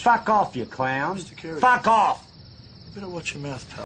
Fuck off, you clown. Fuck off. You better watch your mouth, pal.